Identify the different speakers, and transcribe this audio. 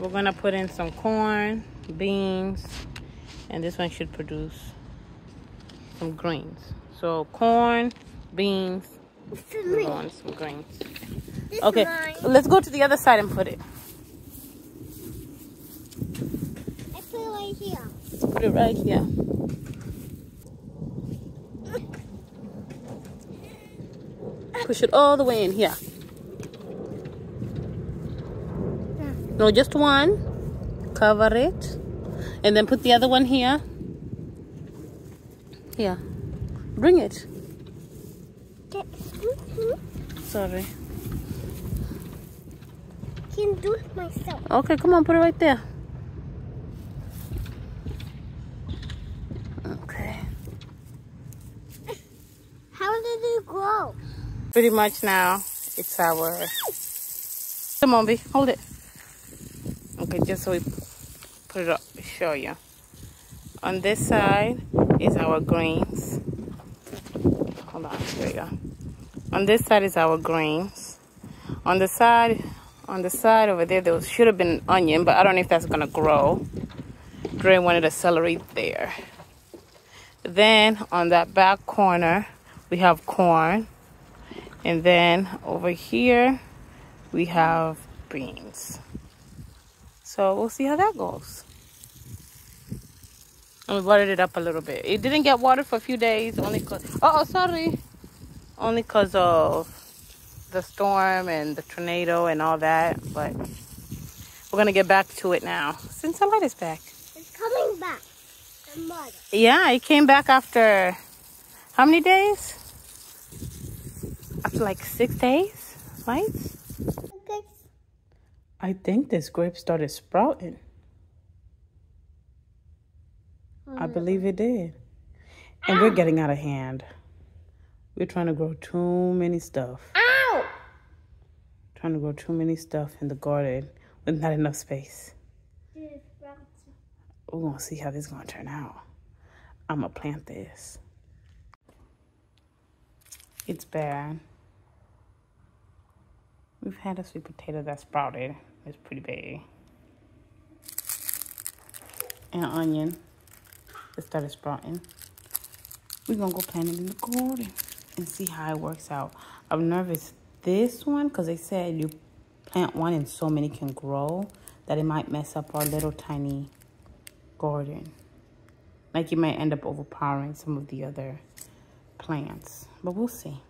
Speaker 1: we're gonna put in some corn, beans, and this one should produce some greens. So corn, beans, on some greens.
Speaker 2: This
Speaker 1: Okay,
Speaker 2: mine.
Speaker 1: let's go to the other side and put it.
Speaker 2: I put it right here.
Speaker 1: Put it right here. Push it all the way in here. No, just one. Cover it. And then put the other one here. Here. Bring it. Sorry.
Speaker 2: can do it myself.
Speaker 1: Okay, come on, put it right there. Okay.
Speaker 2: How did it grow?
Speaker 1: Pretty much now, it's our... Come on, B, hold it. Okay, just so we put it up, show you. On this side is our greens. Hold on, there you go. On this side is our greens. On the side, on the side over there, there should have been an onion, but I don't know if that's gonna grow. Dre wanted a celery there. Then on that back corner, we have corn. And then over here, we have beans. So we'll see how that goes. And we watered it up a little bit. It didn't get watered for a few days, only cause, oh, sorry. Only cause of the storm and the tornado and all that. But we're gonna get back to it now. Since the light is back.
Speaker 2: It's coming back. The.
Speaker 1: Yeah, it came back after how many days? After like six days, right? I think this grape started sprouting. I believe it did. And we're getting out of hand. We're trying to grow too many stuff.
Speaker 2: Ow!
Speaker 1: Trying to grow too many stuff in the garden with not enough space. We're gonna see how this is gonna turn out. I'm gonna plant this. It's bad. We've had a sweet potato that sprouted. It's pretty big. And onion started sprouting. We're gonna go plant it in the garden and see how it works out. I'm nervous this one because they said you plant one and so many can grow that it might mess up our little tiny garden. Like you might end up overpowering some of the other plants, but we'll see.